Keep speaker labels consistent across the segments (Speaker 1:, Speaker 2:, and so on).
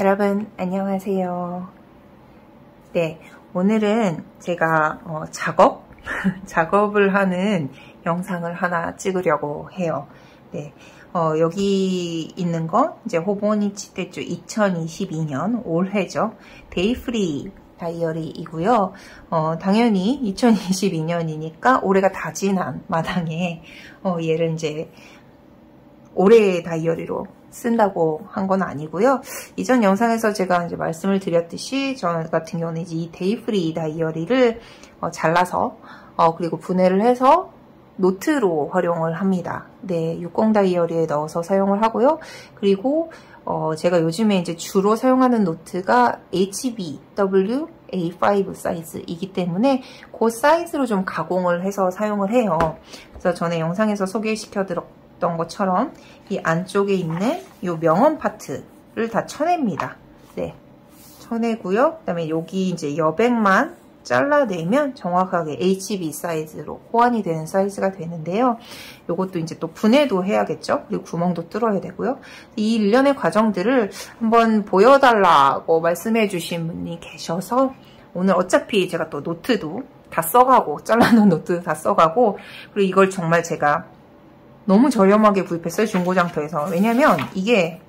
Speaker 1: 여러분 안녕하세요. 네, 오늘은 제가 어, 작업 작업을 하는 영상을 하나 찍으려고 해요. 네, 어, 여기 있는 건 이제 호보니치 테쵸 2022년 올해죠. Day-Free 다이어리이고요. 어, 당연히 2022년이니까 올해가 다 지난 마당에 어, 얘를 이제 올해 다이어리로 쓴다고 한 건 아니고요. 이전 영상에서 제가 이제 말씀을 드렸듯이 저 같은 경우는 이제 이 Day-Free 다이어리를 어, 잘라서 어, 그리고 분해를 해서 노트로 활용을 합니다. 네, 60 다이어리에 넣어서 사용을 하고요. 그리고 어, 제가 요즘에 이제 주로 사용하는 노트가 HBW A5 사이즈이기 때문에 그 사이즈로 좀 가공을 해서 사용을 해요. 그래서 전에 영상에서 소개시켜 드렸 던 것처럼 이 안쪽에 있는 이 명언 파트를 다 쳐냅니다. 네. 쳐내고요. 그 다음에 여기 이제 여백만 잘라내면 정확하게 HB 사이즈로 호환이 되는 사이즈가 되는데요. 이것도 이제 또 분해도 해야겠죠. 그리고 구멍도 뚫어야 되고요. 이 일련의 과정들을 한번 보여달라고 말씀해 주신 분이 계셔서 오늘 어차피 제가 또 노트도 다 써가고 잘라놓은 노트도 다 써가고 그리고 이걸 정말 제가 너무 저렴하게 구입했어요. 중고장터에서. 왜냐면 이게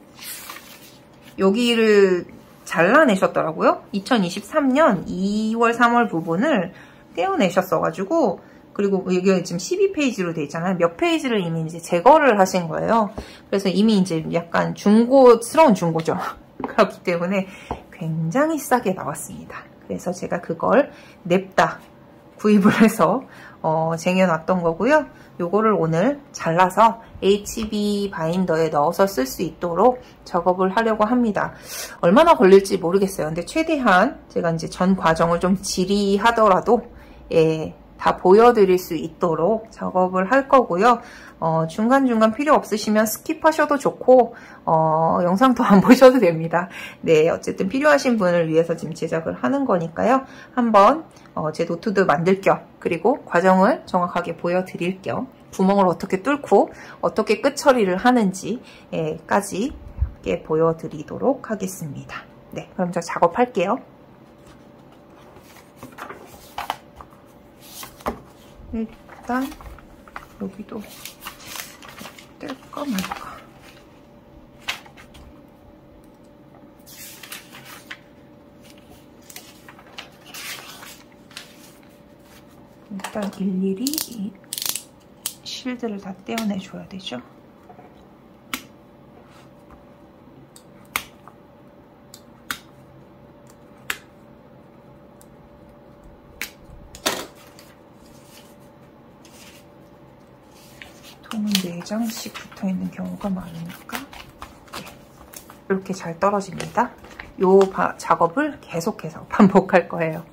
Speaker 1: 여기를 잘라내셨더라고요. 2023년 2월, 3월 부분을 떼어내셨어가지고 그리고 이게 지금 12페이지로 돼 있잖아요. 몇 페이지를 이미 이제 제거를 하신 거예요. 그래서 이미 이제 약간 중고스러운 중고죠. 그렇기 때문에 굉장히 싸게 나왔습니다. 그래서 제가 그걸 냅다 구입을 해서 어, 쟁여놨던 거고요. 요거를 오늘 잘라서 HB 바인더에 넣어서 쓸 수 있도록 작업을 하려고 합니다. 얼마나 걸릴지 모르겠어요. 근데 최대한 제가 이제 전 과정을 좀 지리하더라도 예, 다 보여드릴 수 있도록 작업을 할 거고요. 어, 중간중간 필요 없으시면 skip하셔도 좋고 어, 영상도 안 보셔도 됩니다. 네, 어쨌든 필요하신 분을 위해서 지금 제작을 하는 거니까요. 한번 어, 제 노트도 만들 겸 그리고 과정을 정확하게 보여드릴 겸 구멍을 어떻게 뚫고 어떻게 끝 처리를 하는지까지 보여드리도록 하겠습니다. 네, 그럼 저 작업할게요. 일단 여기도 뗄까 말까 일단 일일이 이 실드를 다 떼어내줘야 되죠. 4장씩 붙어있는 경우가 많으니까 네. 이렇게 잘 떨어집니다. 이 작업을 계속해서 반복할 거예요.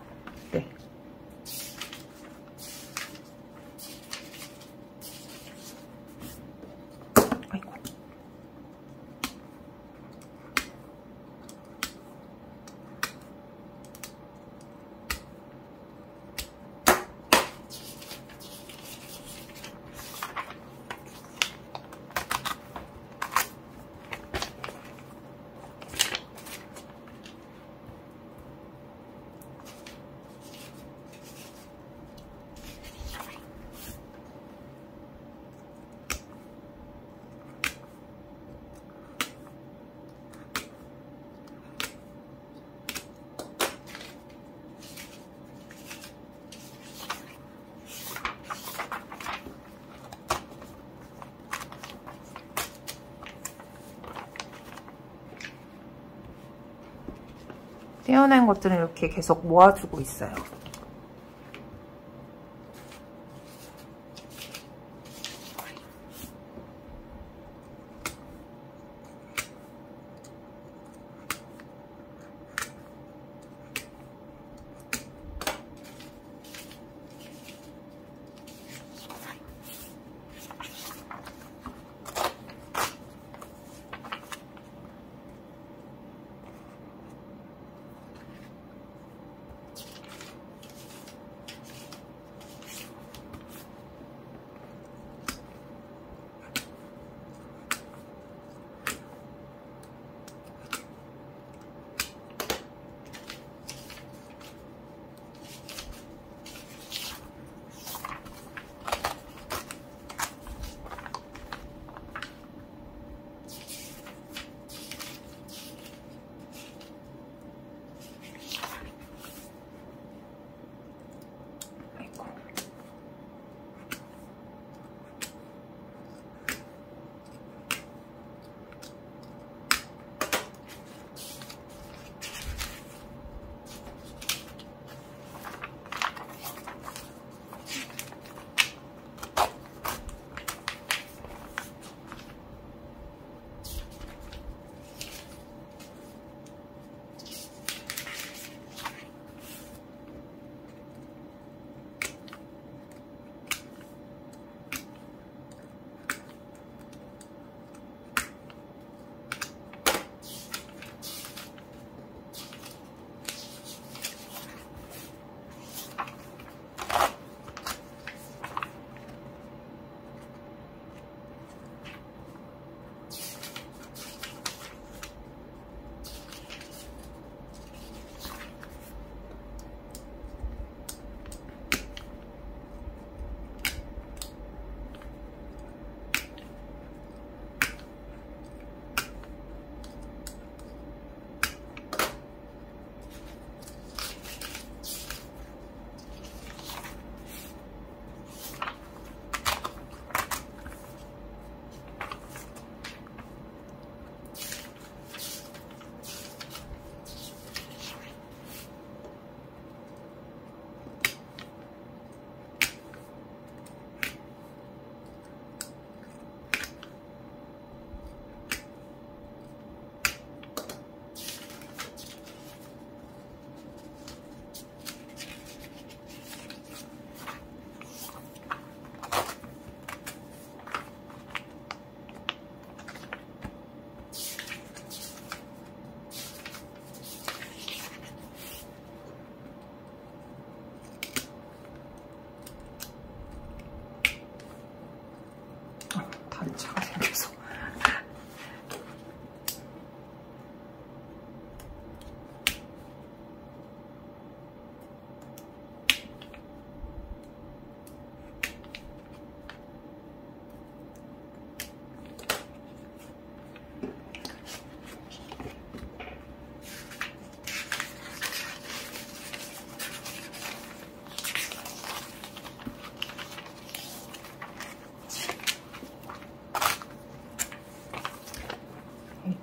Speaker 1: 떼어낸 것들은 이렇게 계속 모아두고 있어요.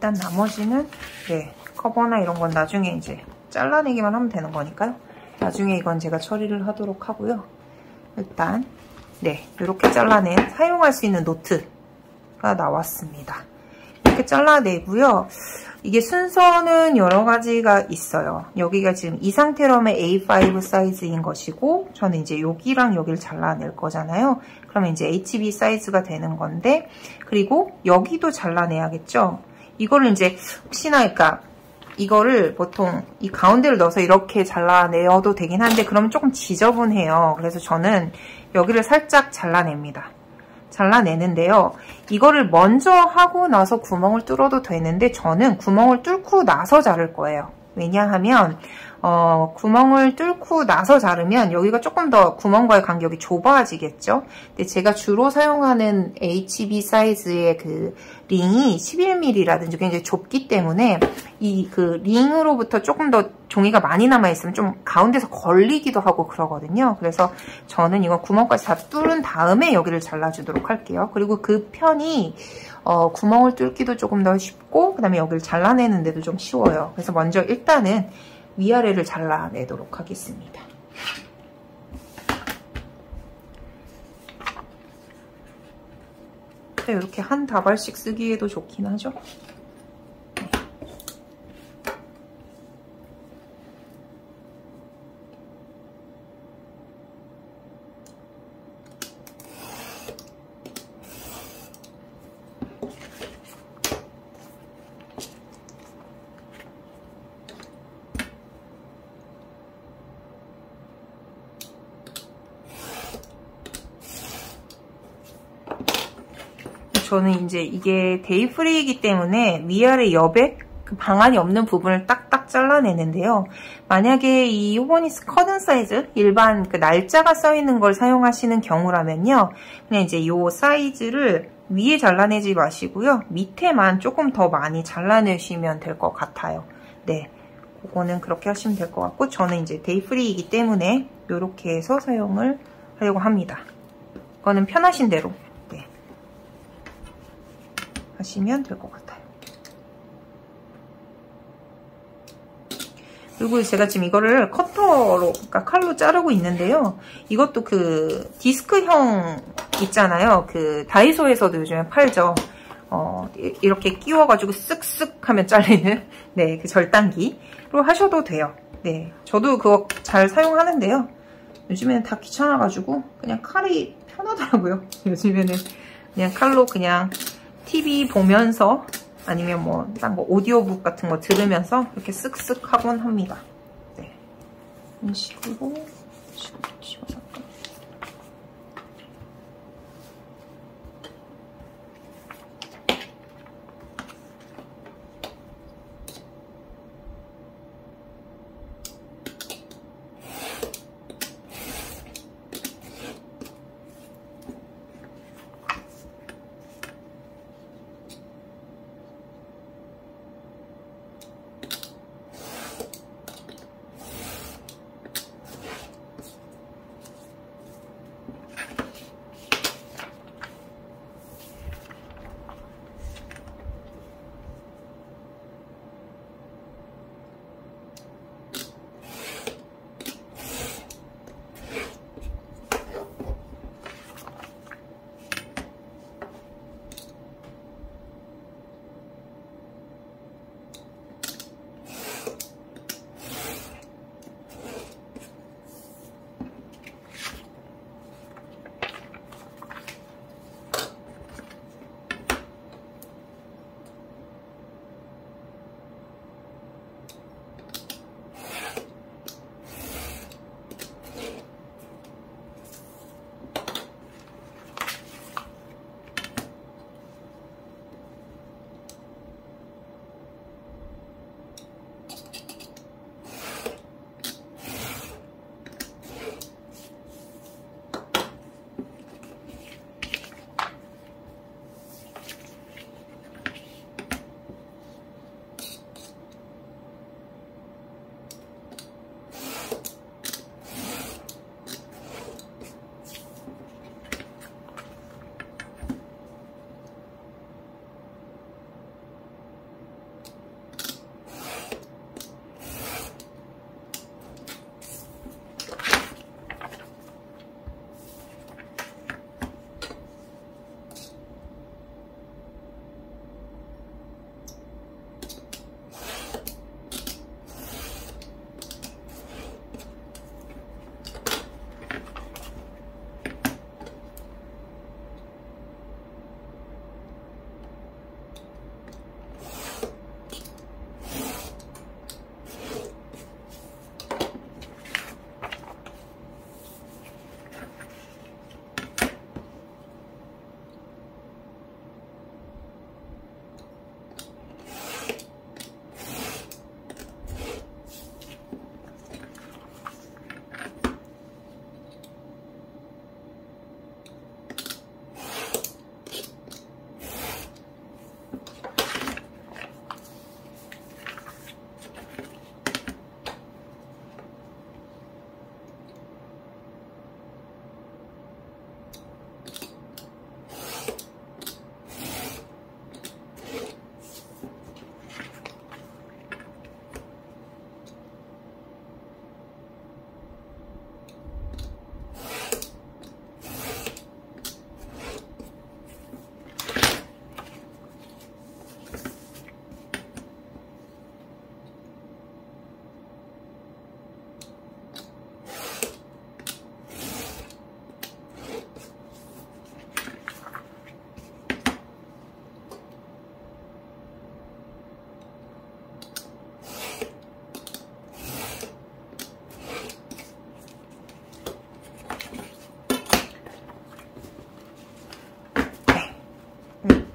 Speaker 1: 일단 나머지는 네 커버나 이런 건 나중에 이제 잘라내기만 하면 되는 거니까요. 나중에 이건 제가 처리를 하도록 하고요. 일단 네 이렇게 잘라낸 사용할 수 있는 노트가 나왔습니다. 이렇게 잘라내고요. 이게 순서는 여러 가지가 있어요. 여기가 지금 이 상태로면 A5 사이즈인 것이고 저는 이제 여기랑 여기를 잘라낼 거잖아요. 그러면 이제 HB 사이즈가 되는 건데 그리고 여기도 잘라내야겠죠. 이거를 이제 혹시나 그러니까 이거를 보통 이 가운데를 넣어서 이렇게 잘라내어도 되긴 한데 그러면 조금 지저분해요. 그래서 저는 여기를 살짝 잘라냅니다. 잘라내는데요. 이거를 먼저 하고 나서 구멍을 뚫어도 되는데 저는 구멍을 뚫고 나서 자를 거예요. 왜냐하면 어, 구멍을 뚫고 나서 자르면 여기가 조금 더 구멍과의 간격이 좁아지겠죠. 근데 제가 주로 사용하는 HB 사이즈의 그 링이 11mm라든지 굉장히 좁기 때문에 이 그 링으로부터 조금 더 종이가 많이 남아있으면 좀 가운데서 걸리기도 하고 그러거든요. 그래서 저는 이거 구멍까지 다 뚫은 다음에 여기를 잘라주도록 할게요. 그리고 그 편이 어, 구멍을 뚫기도 조금 더 쉽고 그 다음에 여기를 잘라내는 데도 좀 쉬워요. 그래서 먼저 일단은 위아래를 잘라내도록 하겠습니다. 이렇게 한 다발씩 쓰기에도 좋긴 하죠. 저는 이제 이게 Day-Free이기 때문에 위아래 여백 그 방안이 없는 부분을 딱딱 잘라내는데요. 만약에 이 호보니치 Cousin 사이즈 일반 그 날짜가 써 있는 걸 사용하시는 경우라면요. 그냥 이제 이 사이즈를 위에 잘라내지 마시고요. 밑에만 조금 더 많이 잘라내시면 될 것 같아요. 네. 그거는 그렇게 하시면 될 것 같고 저는 이제 Day-Free이기 때문에 이렇게 해서 사용을 하려고 합니다. 그거는 편하신 대로 하시면 될 것 같아요. 그리고 제가 지금 이거를 커터로, 그러니까 칼로 자르고 있는데요. 이것도 그 디스크형 있잖아요. 그 다이소에서도 요즘에 팔죠. 어, 이렇게 끼워가지고 쓱쓱 하면 잘리는, 네, 그 절단기로 하셔도 돼요. 네, 저도 그거 잘 사용하는데요. 요즘에는 다 귀찮아가지고 그냥 칼이 편하더라고요. 요즘에는 그냥 칼로 그냥 TV 보면서 아니면 뭐, 딴 뭐, 오디오북 같은 거 들으면서 이렇게 쓱쓱 하곤 합니다. 네. 이런 식으로, 집어서.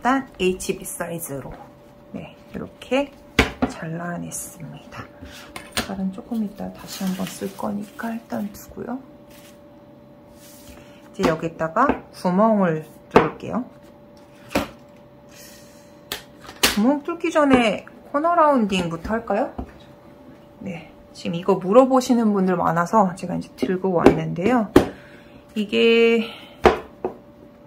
Speaker 1: 일단 HB 사이즈로 네, 이렇게 잘라냈습니다. 다른 조금 이따 다시 한번 쓸 거니까 일단 두고요. 이제 여기다가 구멍을 뚫을게요. 구멍 뚫기 전에 코너 라운딩부터 할까요? 네, 지금 이거 물어보시는 분들 많아서 제가 이제 들고 왔는데요. 이게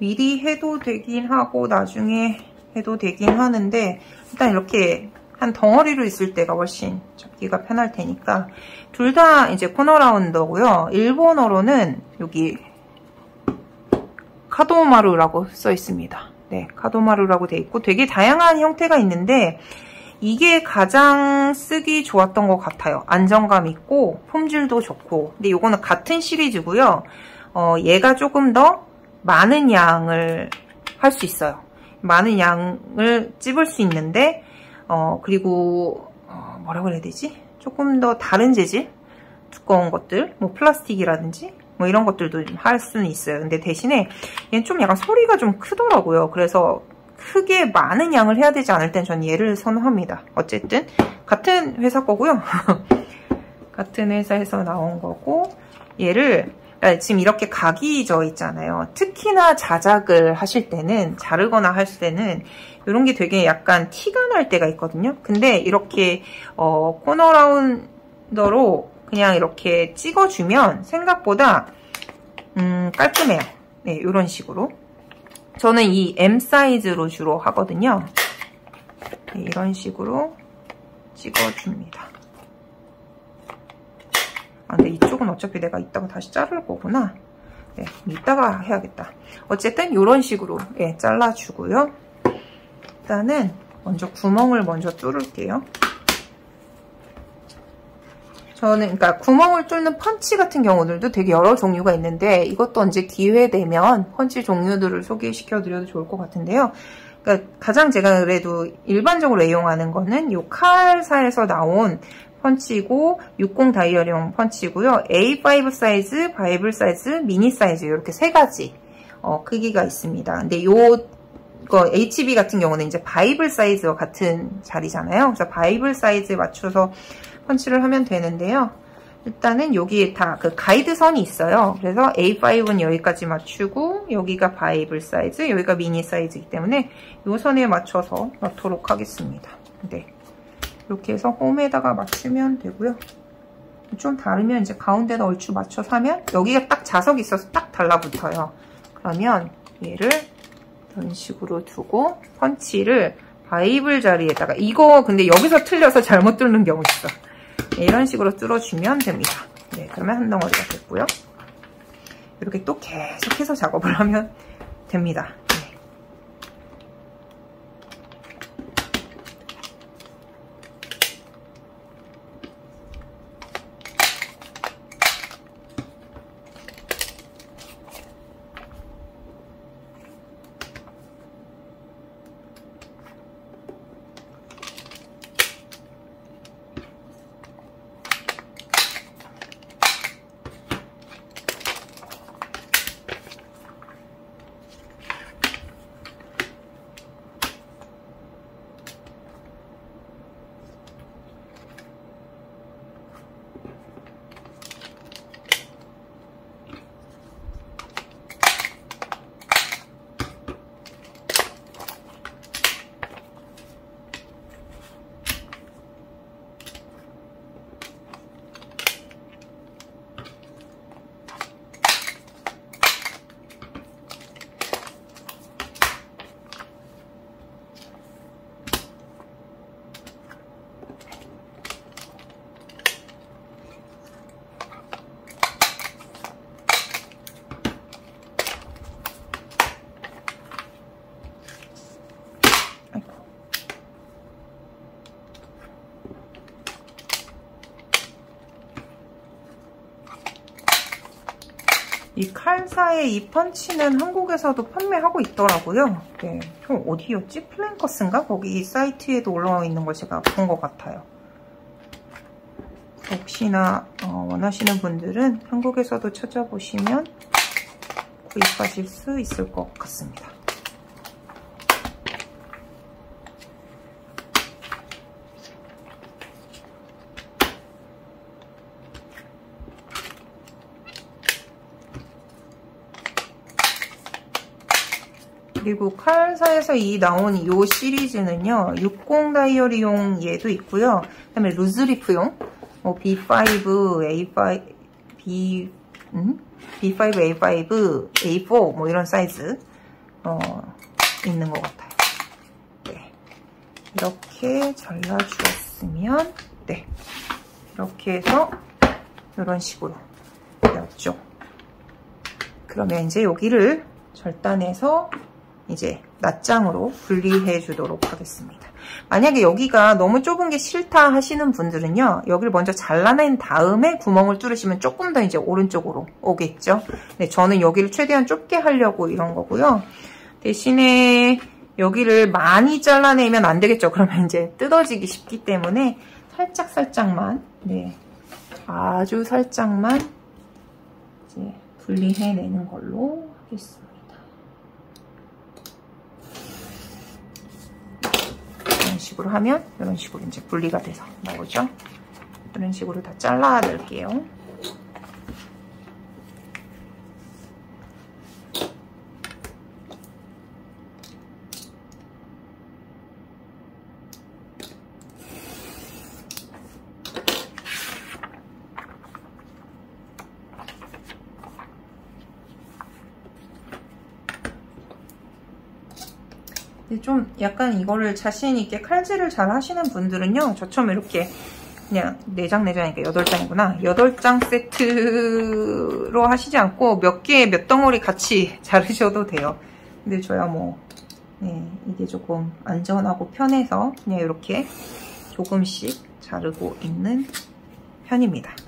Speaker 1: 미리 해도 되긴 하고 나중에 해도 되긴 하는데 일단 이렇게 한 덩어리로 있을 때가 훨씬 잡기가 편할 테니까 둘 다 이제 코너 라운더고요. 일본어로는 여기 카도마루라고 써 있습니다. 네, 카도마루라고 돼 있고 되게 다양한 형태가 있는데 이게 가장 쓰기 좋았던 것 같아요. 안정감 있고 품질도 좋고 근데 이거는 같은 시리즈고요. 어, 얘가 조금 더 많은 양을 할 수 있어요. 많은 양을 찝을 수 있는데 어, 그리고 어, 뭐라고 해야 되지? 조금 더 다른 재질 두꺼운 것들 뭐 플라스틱이라든지 뭐 이런 것들도 할 수는 있어요. 근데 대신에 얘는 좀 약간 소리가 좀 크더라고요. 그래서 크게 많은 양을 해야 되지 않을 땐 전 얘를 선호합니다. 어쨌든 같은 회사 거고요. 같은 회사에서 나온 거고 얘를 아, 지금 이렇게 각이 져 있잖아요. 특히나 자작을 하실 때는 자르거나 할 때는 이런 게 되게 약간 티가 날 때가 있거든요. 근데 이렇게 어, 코너 라운더로 그냥 이렇게 찍어주면 생각보다 음, 깔끔해요. 네, 이런 식으로. 저는 이 M 사이즈로 주로 하거든요. 네, 이런 식으로 찍어줍니다. 아, 근데 이쪽은 어차피 내가 이따가 다시 자를 거구나. 네, 이따가 해야겠다. 어쨌든 이런 식으로 예, 잘라주고요. 일단은 먼저 구멍을 먼저 뚫을게요. 저는 그러니까 구멍을 뚫는 펀치 같은 경우들도 되게 여러 종류가 있는데 이것도 언제 기회 되면 펀치 종류들을 소개시켜 드려도 좋을 것 같은데요. 그러니까 가장 제가 그래도 일반적으로 애용하는 거는 이 칼사에서 나온 펀치고 6공 다이어리용 펀치고요. A5 사이즈, 바이블 사이즈, 미니 사이즈 이렇게 세 가지 어, 크기가 있습니다. 근데 요 거 HB 같은 경우는 이제 바이블 사이즈와 같은 자리잖아요. 그래서 바이블 사이즈에 맞춰서 펀치를 하면 되는데요. 일단은 여기에 다 그 가이드선이 있어요. 그래서 A5는 여기까지 맞추고 여기가 바이블 사이즈, 여기가 미니 사이즈이기 때문에 이 선에 맞춰서 넣도록 하겠습니다. 네. 이렇게 해서 홈에다가 맞추면 되고요. 좀 다르면 이제 가운데다 얼추 맞춰서 하면 여기가 딱 자석이 있어서 딱 달라붙어요. 그러면 얘를 이런 식으로 두고 펀치를 바이블 자리에다가 이거 근데 여기서 틀려서 잘못 뚫는 경우 있어. 네, 이런 식으로 뚫어주면 됩니다. 네, 그러면 한 덩어리가 됐고요. 이렇게 또 계속해서 작업을 하면 됩니다. 이 칼사의 이 펀치는 한국에서도 판매하고 있더라고요. 네, 좀 어디였지? 플랭커스인가? 거기 사이트에도 올라와 있는 걸 제가 본 것 같아요. 혹시나 어, 원하시는 분들은 한국에서도 찾아보시면 구입하실 수 있을 것 같습니다. 그리고 칼사에서 이 나온 이 시리즈는요. 60 다이어리용 얘도 있고요. 그 다음에 루즈리프용 뭐 B5, A5, B, 음? B5, A5, A4 뭐 이런 사이즈 어, 있는 것 같아요. 네. 이렇게 잘라주었으면 네. 이렇게 해서 이런 식으로 되었죠. 그러면 이제 여기를 절단해서 이제 낱장으로 분리해 주도록 하겠습니다. 만약에 여기가 너무 좁은 게 싫다 하시는 분들은요. 여기를 먼저 잘라낸 다음에 구멍을 뚫으시면 조금 더 이제 오른쪽으로 오겠죠. 네, 저는 여기를 최대한 좁게 하려고 이런 거고요. 대신에 여기를 많이 잘라내면 안 되겠죠. 그러면 이제 뜯어지기 쉽기 때문에 살짝 살짝만 네, 아주 살짝만 분리해내는 걸로 하겠습니다. 이런 식으로 하면 이런 식으로 이제 분리가 돼서 나오죠. 이런 식으로 다 잘라낼게요. 좀 약간 이거를 자신 있게 칼질을 잘 하시는 분들은요. 저처럼 이렇게 그냥 4장 4장이니까 8장이구나. 8장 세트로 하시지 않고 몇 개, 몇 덩어리 같이 자르셔도 돼요. 근데 저야 뭐 네, 이게 조금 안전하고 편해서 그냥 이렇게 조금씩 자르고 있는 편입니다.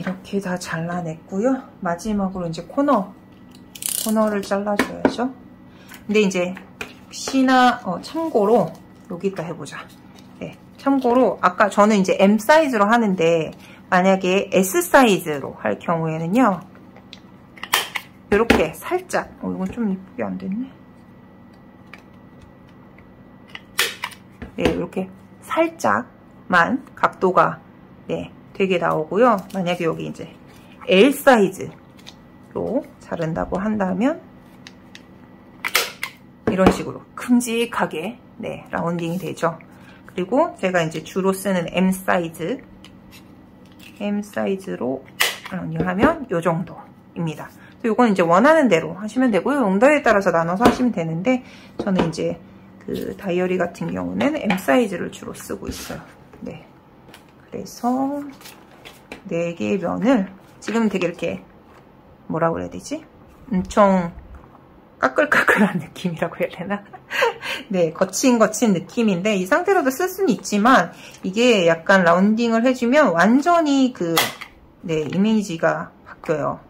Speaker 1: 이렇게 다 잘라냈고요. 마지막으로 이제 코너, 코너를 잘라줘야죠. 근데 이제 혹시나 어, 참고로 여기다 해보자. 네, 참고로 아까 저는 이제 M 사이즈로 하는데 만약에 S 사이즈로 할 경우에는요. 이렇게 살짝, 어, 이건 좀 이쁘게 안 됐네. 네, 이렇게 살짝만 각도가 네, 되게 나오고요. 만약에 여기 이제 L 사이즈로 자른다고 한다면 이런 식으로 큼직하게 네, 라운딩이 되죠. 그리고 제가 이제 주로 쓰는 M 사이즈 M 사이즈로 라운딩하면 이 정도입니다. 이건 이제 원하는 대로 하시면 되고요. 용도에 따라서 나눠서 하시면 되는데 저는 이제 그 다이어리 같은 경우는 M 사이즈를 주로 쓰고 있어요. 네. 그래서 4개의 면을 지금 되게 이렇게 뭐라고 그래야 되지? 엄청 까끌까끌한 느낌이라고 해야 되나? 네, 거친 거친 느낌인데 이 상태로도 쓸 수는 있지만 이게 약간 라운딩을 해주면 완전히 그 네, 이미지가 바뀌어요.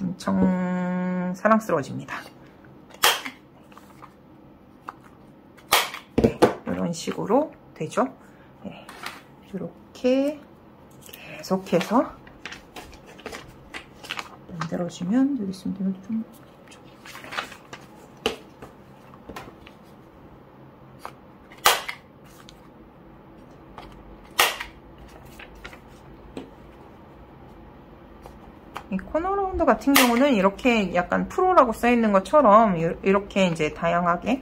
Speaker 1: 엄청 사랑스러워집니다. 네, 이런 식으로 되죠. 네. 이렇게 계속해서 만들어주면 되겠습니다. 좀이 코너 라운드 같은 경우는 이렇게 약간 프로라고 써있는 것처럼 이렇게 이제 다양하게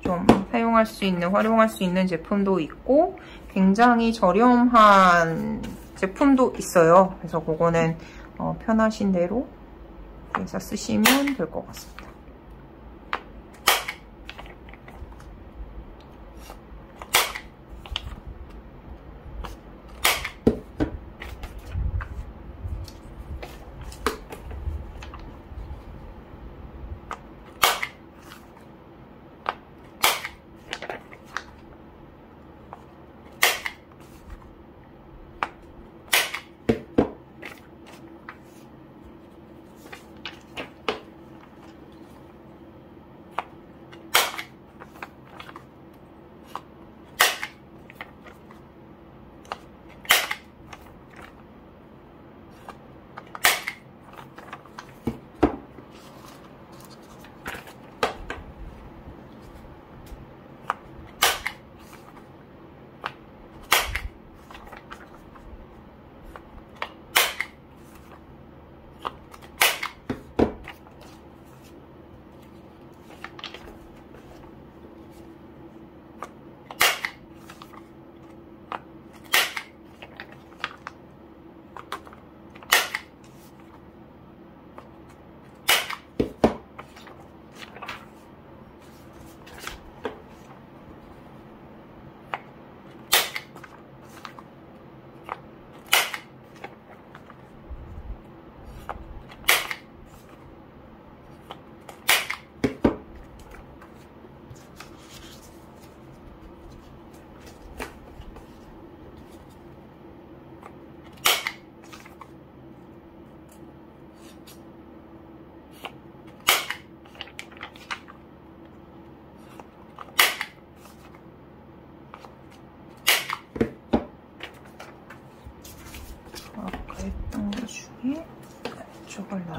Speaker 1: 좀 사용할 수 있는, 활용할 수 있는 제품도 있고 굉장히 저렴한 제품도 있어요. 그래서 그거는 어, 편하신 대로 해서 쓰시면 될 것 같습니다.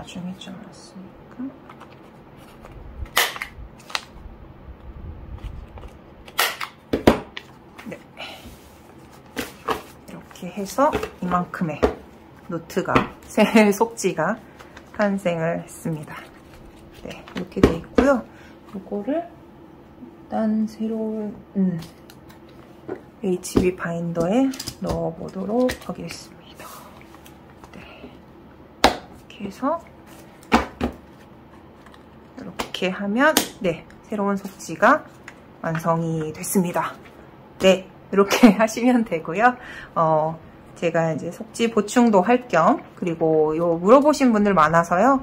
Speaker 1: 나중에 잘랐으니까. 네. 이렇게 해서 이만큼의 노트가 새 속지가 탄생을 했습니다. 네 이렇게 돼 있고요. 이거를 일단 새로운 음, HB 바인더에 넣어보도록 하겠습니다. 이렇게 해서 이렇게 하면 네 새로운 속지가 완성이 됐습니다. 네 이렇게 하시면 되고요. 어, 제가 이제 속지 보충도 할 겸 그리고 요 물어보신 분들 많아서요.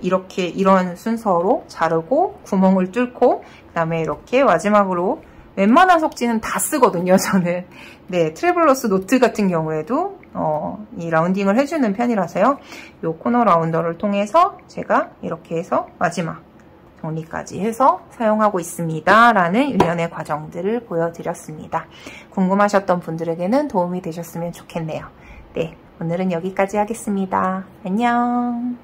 Speaker 1: 이렇게 이런 순서로 자르고 구멍을 뚫고 그다음에 이렇게 마지막으로 웬만한 속지는 다 쓰거든요, 저는. 네, 트래블러스 노트 같은 경우에도 어, 이 rounding을 해주는 편이라서요. 이 코너 라운더를 통해서 제가 이렇게 해서 마지막 정리까지 해서 사용하고 있습니다. 라는 일련의 과정들을 보여드렸습니다. 궁금하셨던 분들에게는 도움이 되셨으면 좋겠네요. 네, 오늘은 여기까지 하겠습니다. 안녕!